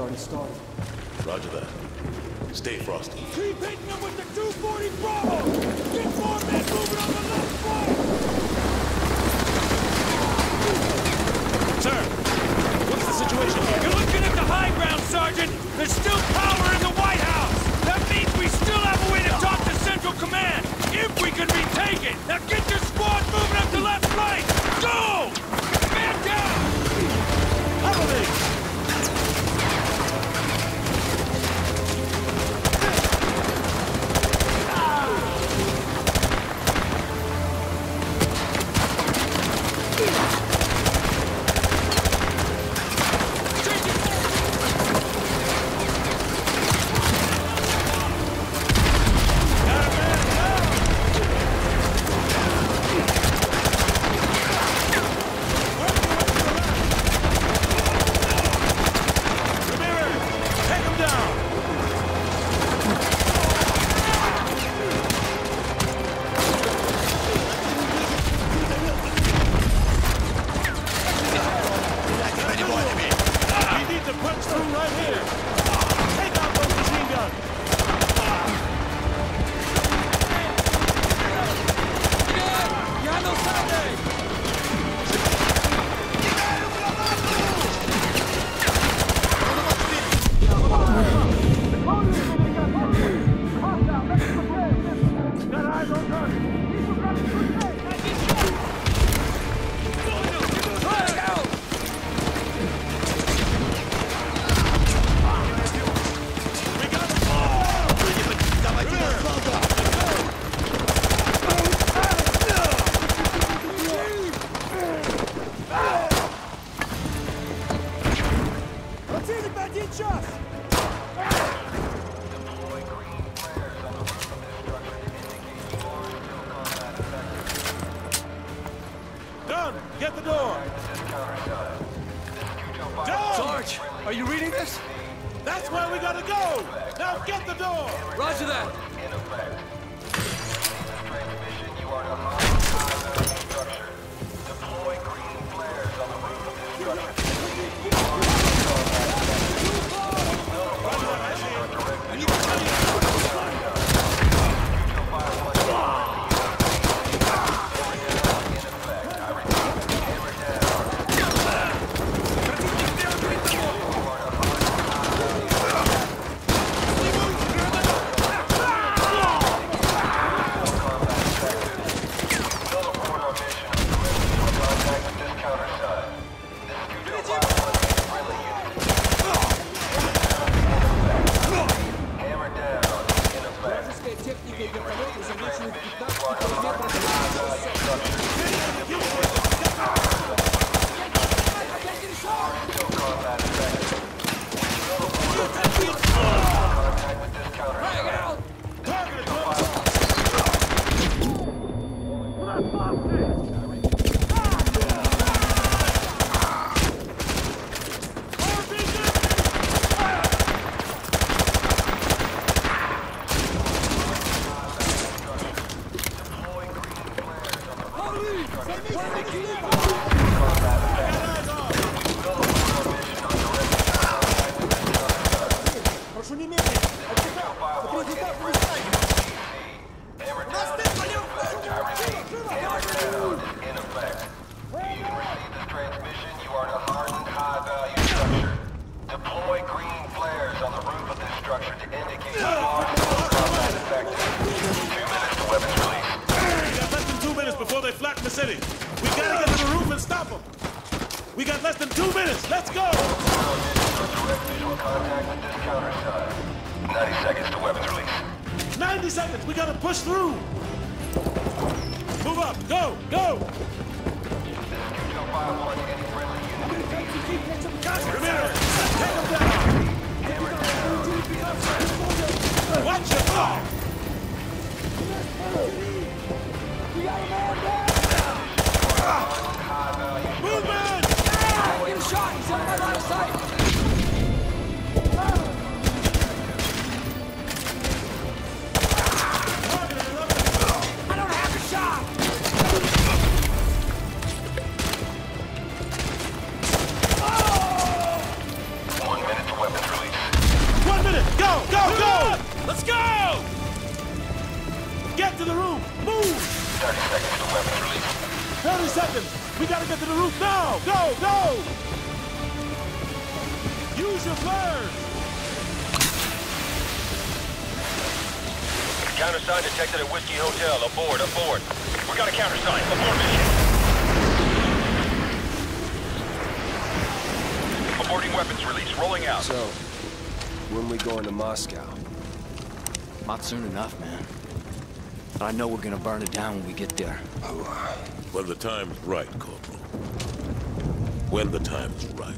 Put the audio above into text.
like already started. Roger that. Stay frosty. Keep hitting them with the 240 Bravo! Get more men moving on the left flank! Sir, what's the situation here? You're looking at the high are you reading this? That's where we gotta go! Now get the door! Roger that. Deploy green flares on the roof of this structure to indicate you are combat effective. Two minutes to weapons release. We got less than two minutes before they flatten the city. We gotta get to the roof and stop them. We got less than two minutes. Let's go! Direct visual contact with this countersign. 90 seconds to weapons release. 90 seconds. We gotta push through. Move up. Go. Go. To the roof! Move! 30 seconds to weapons release. 30 seconds! We gotta get to the roof now! Go, go! Use your flares! Countersign detected at Whiskey Hotel. Aboard, aboard. We got a countersign. Abort mission. Aborting weapons release. Rolling out. So, when we going to Moscow? Not soon enough, man. I know we're gonna burn it down when we get there. When the time's right, Corporal. When the time's right.